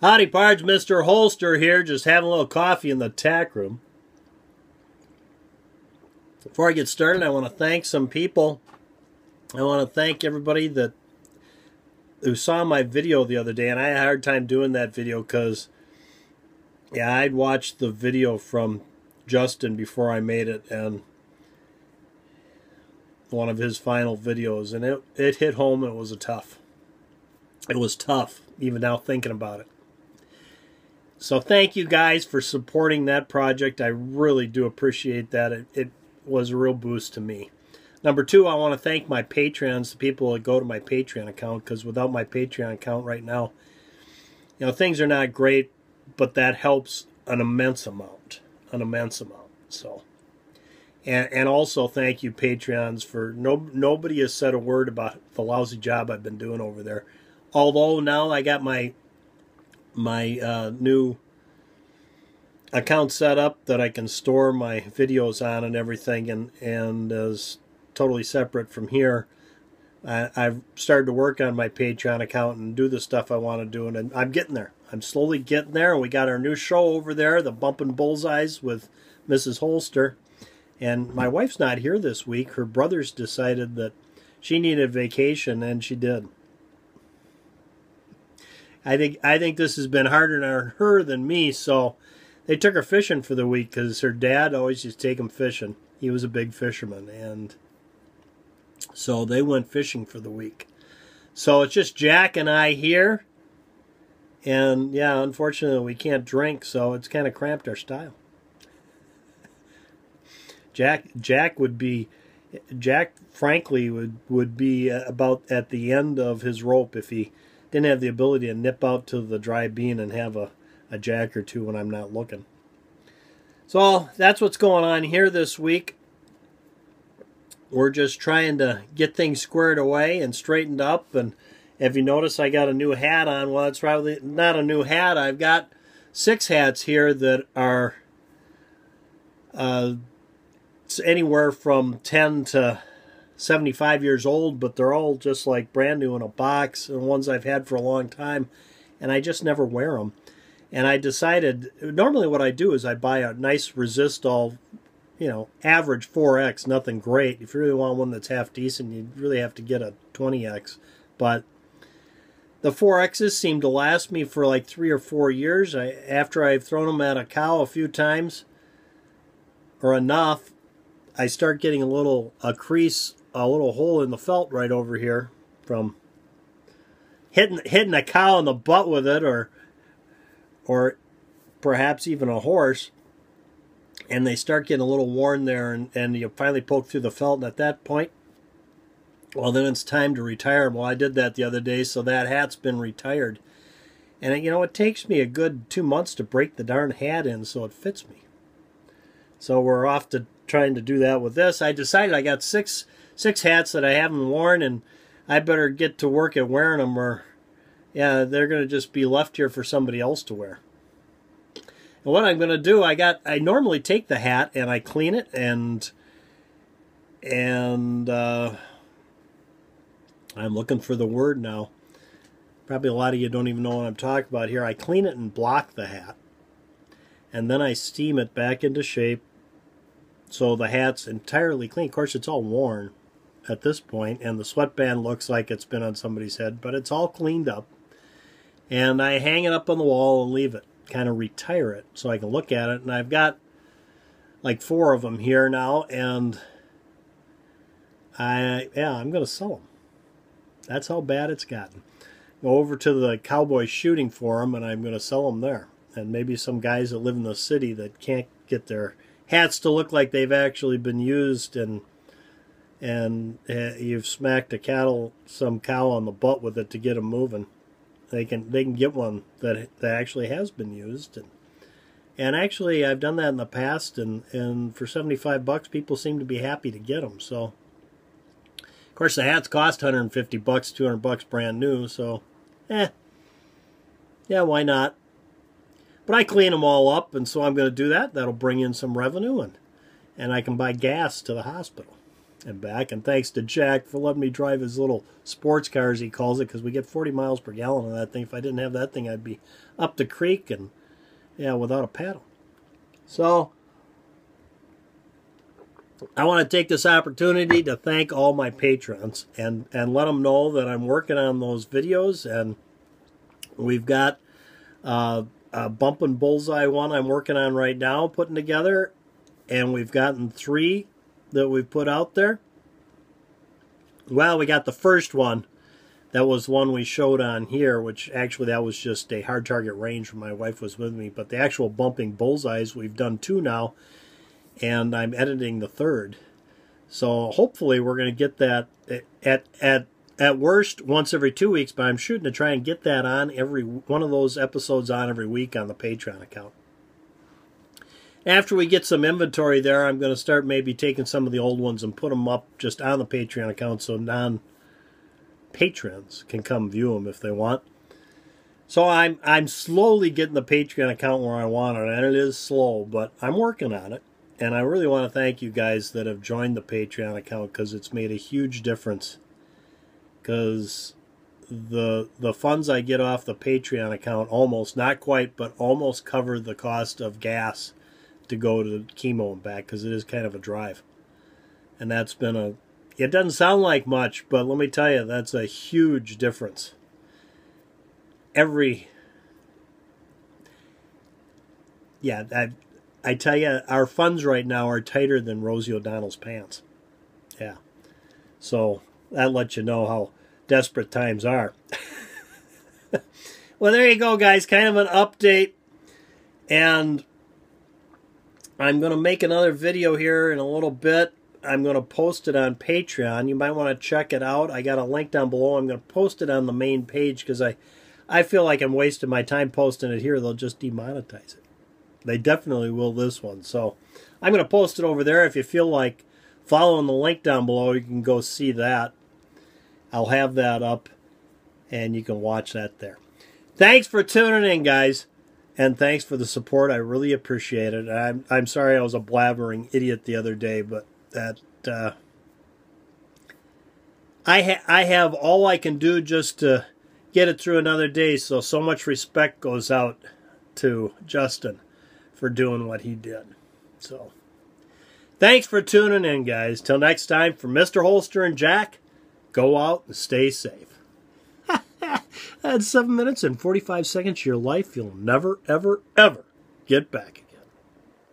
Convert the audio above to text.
Howdy, Pards. Mr. Holster here, just having a little coffee in the tack room. Before I get started, I want to thank some people. I want to thank everybody that who saw my video the other day, and I had a hard time doing that video because, yeah, I'd watched the video from Justin before I made it, and one of his final videos, and it, it hit home, it was a tough. It was tough, even now thinking about it. So thank you guys for supporting that project. I really do appreciate that. It, it was a real boost to me. Number two, I want to thank my patrons, the people that go to my Patreon account, because without my Patreon account right now, you know, things are not great, but that helps an immense amount, an immense amount. So, and and also thank you Patreons for no nobody has said a word about the lousy job I've been doing over there. Although now I got my my uh, new account set up that I can store my videos on and everything, and and is totally separate from here. I, I've started to work on my Patreon account and do the stuff I want to do, and I'm getting there. I'm slowly getting there, we got our new show over there, the Bumpin' Bullseyes with Mrs. Holster. And my wife's not here this week. Her brothers decided that she needed vacation, and she did. I think I think this has been harder on her than me. So they took her fishing for the week because her dad always used to take them fishing. He was a big fisherman, and so they went fishing for the week. So it's just Jack and I here, and yeah, unfortunately we can't drink, so it's kind of cramped our style. Jack Jack would be Jack frankly would would be uh, about at the end of his rope if he didn't have the ability to nip out to the dry bean and have a, a jack or two when I'm not looking. So that's what's going on here this week. We're just trying to get things squared away and straightened up. And if you notice, I got a new hat on. Well, it's probably not a new hat. I've got six hats here that are uh, anywhere from 10 to 75 years old, but they're all just like brand new in a box and ones I've had for a long time, and I just never wear them. And I decided normally what I do is I buy a nice Resistol, you know, average 4X, nothing great. If you really want one that's half decent, you really have to get a 20X. But the 4Xs seem to last me for like three or four years. I, after I've thrown them at a cow a few times, or enough, I start getting a little a crease a little hole in the felt right over here from hitting hitting a cow in the butt with it or or perhaps even a horse. And they start getting a little worn there and, and you finally poke through the felt. And at that point well then it's time to retire. Well i did that the other day so that hat's been retired. And you know it takes me a good two months to break the darn hat in so it fits me. So we're off to trying to do that with this. I decided i got six six hats that I haven't worn, and I better get to work at wearing them, or yeah, they're going to just be left here for somebody else to wear. And what I'm going to do, I got, I normally take the hat and I clean it, and and uh, I'm looking for the word now. Probably a lot of you don't even know what I'm talking about here. I clean it and block the hat, and then I steam it back into shape so the hat's entirely clean. Of course, it's all worn at this point, and the sweatband looks like it's been on somebody's head, but it's all cleaned up. And I hang it up on the wall and leave it, kind of retire it so I can look at it. And I've got like four of them here now, and I yeah, I'm to sell them. That's how bad it's gotten. Go over to the Cowboy Shooting Forum, and I'm to sell them there. And maybe some guys that live in the city that can't get their hats to look like they've actually been used and and you've smacked a cattle some cow on the butt with it to get them moving. They can they can get one that that actually has been used and and actually I've done that in the past and and for 75 bucks people seem to be happy to get them so. Of course the hats cost 150 bucks 200 bucks brand new so eh. Yeah why not? But I clean them all up and so I'm going to do that. That'll bring in some revenue and and I can buy gas to the hospital and back. And thanks to Jack for letting me drive his little sports car, as he calls it, because we get 40 miles per gallon on that thing. If I didn't have that thing, I'd be up the creek and, yeah, without a paddle. So, I want to take this opportunity to thank all my patrons and, and let them know that I'm working on those videos and we've got uh, a bumping bullseye one I'm working on right now putting together and we've gotten three that we've put out there. Well, we got the first one. That was one we showed on here, which actually that was just a hard target range when my wife was with me. But the actual bumping bullseyes, we've done two now and I'm editing the third. So hopefully we're going to get that at at at worst once every two weeks, but I'm shooting to try and get that on every one of those episodes on every week on the Patreon account. After we get some inventory there, I'm going to start maybe taking some of the old ones and put them up just on the Patreon account so non patrons can come view them if they want. So I'm I'm slowly getting the Patreon account where I want it, and it is slow, but I'm working on it. And I really want to thank you guys that have joined the Patreon account because it's made a huge difference. Because the the funds I get off the Patreon account almost, not quite, but almost cover the cost of gas to go to chemo and back because it is kind of a drive. And that's been a, it doesn't sound like much, but let me tell you, that's a huge difference. Every, yeah, that I tell you, our funds right now are tighter than Rosie O'Donnell's pants. Yeah. So that lets you know how desperate times are. well, there you go, guys. Kind of an update. And I'm going to make another video here in a little bit. I'm going to post it on Patreon. You might want to check it out. I got a link down below. I'm going to post it on the main page because I, I feel like I'm wasting my time posting it here. They'll just demonetize it. They definitely will this one. So I'm going to post it over there. If you feel like following the link down below, you can go see that. I'll have that up and you can watch that there. Thanks for tuning in, guys. And thanks for the support. I really appreciate it. I'm, I'm sorry I was a blabbering idiot the other day, but that uh, I ha- I have all I can do just to get it through another day. So so much respect goes out to Justin for doing what he did. So, thanks for tuning in, guys. Till next time, for Mr. Holster and Jack, go out and stay safe. That's seven minutes and 45 seconds of your life you'll never, ever, ever get back.